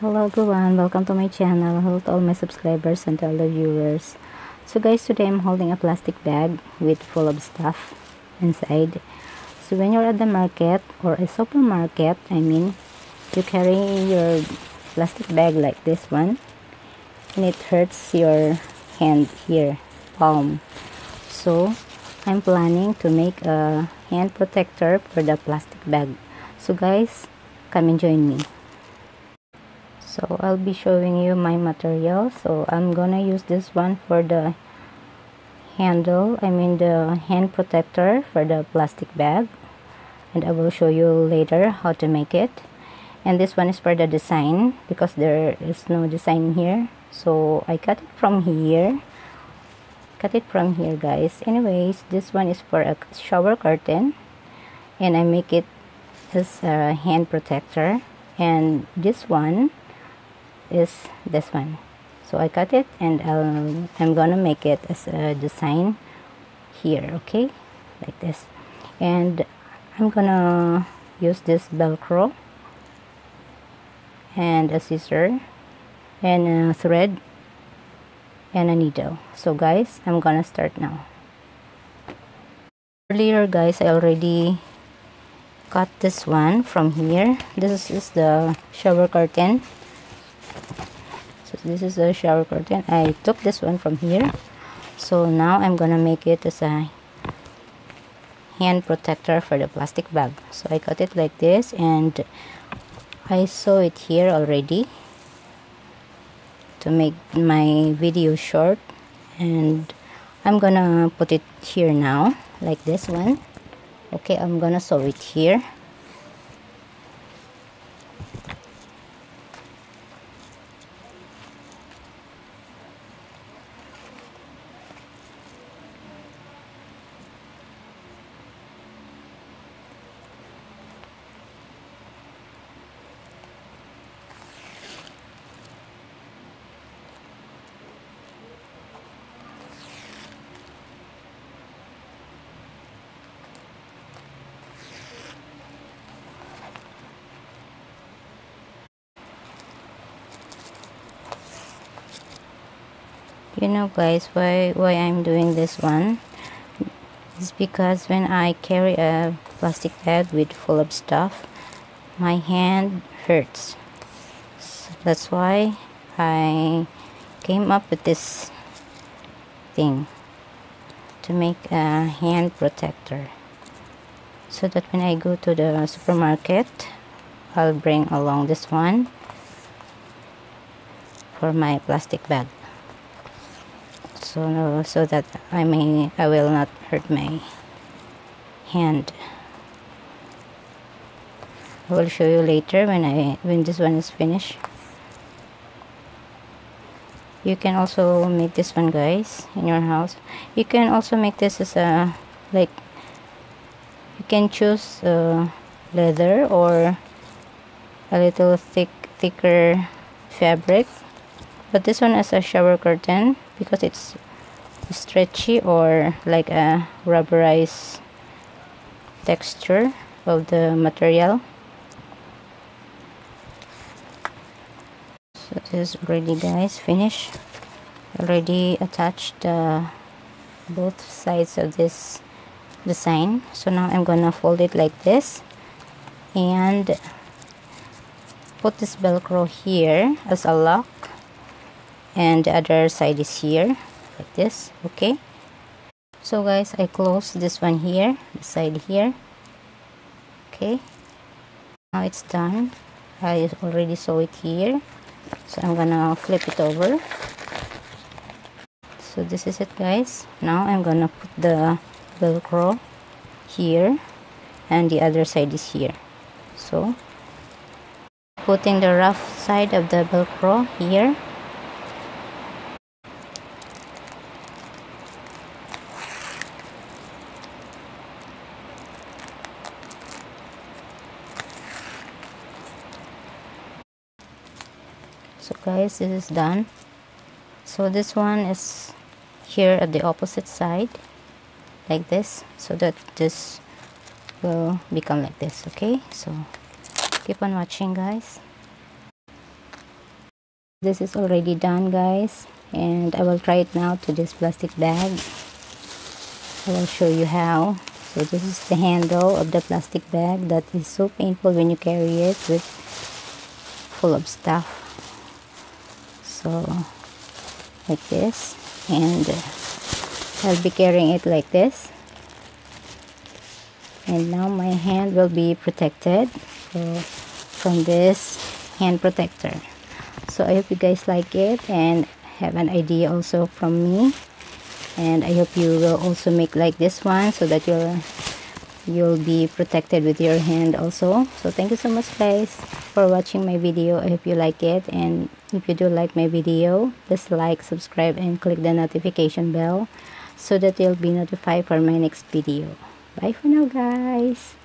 Hello everyone, welcome to my channel. Hello to all my subscribers and all the viewers. So guys, today I'm holding a plastic bag with full of stuff inside. So when you're at the market or a supermarket, I mean, you carry your plastic bag like this one and it hurts your hand here, palm. So I'm planning to make a hand protector for the plastic bag. So guys, come and join me so I'll be showing you my material. So I'm gonna use this one for the handle I mean the hand protector for the plastic bag. And I will show you later how to make it. And this one is for the design because there is no design here. So I cut it from here. Cut it from here guys. Anyways this one is for a shower curtain. And I make it as a hand protector. And this one is this one. So I cut it and I'll, I'm gonna make it as a design here okay? Like this. And I'm gonna use this velcro and a scissor and a thread and a needle. So guys I'm gonna start now. Earlier guys I already cut this one from here. This is the shower curtain this is a shower curtain. I took this one from here. So now I'm gonna make it as a hand protector for the plastic bag. So I cut it like this and I sew it here already to make my video short. And I'm gonna put it here now like this one. Okay I'm gonna sew it here you know guys why why I'm doing this one is because when I carry a plastic bag with full of stuff my hand hurts. So that's why I came up with this thing to make a hand protector so that when I go to the supermarket I'll bring along this one for my plastic bag so so that I may I will not hurt my hand. I will show you later when I when this one is finished. You can also make this one guys in your house. You can also make this as a like you can choose uh, leather or a little thick thicker fabric but this one is a shower curtain because it's stretchy or like a rubberized texture of the material. So this is already guys finished already attached uh, both sides of this design. So now I'm gonna fold it like this and put this velcro here as a lock and the other side is here like this okay? So guys I close this one here the side here okay? Now it's done. I already saw it here. So I'm gonna flip it over. So this is it guys. Now I'm gonna put the velcro here and the other side is here. So putting the rough side of the velcro here so guys this is done. So this one is here at the opposite side like this so that this will become like this okay? So keep on watching guys. This is already done guys and I will try it now to this plastic bag. I will show you how. So this is the handle of the plastic bag that is so painful when you carry it with full of stuff so like this and I'll be carrying it like this. And now my hand will be protected. So from this hand protector. So I hope you guys like it and have an idea also from me. And I hope you will also make like this one so that you'll you'll be protected with your hand also. So thank you so much guys for watching my video. I hope you like it. And if you do like my video just like subscribe and click the notification bell so that you'll be notified for my next video. Bye for now guys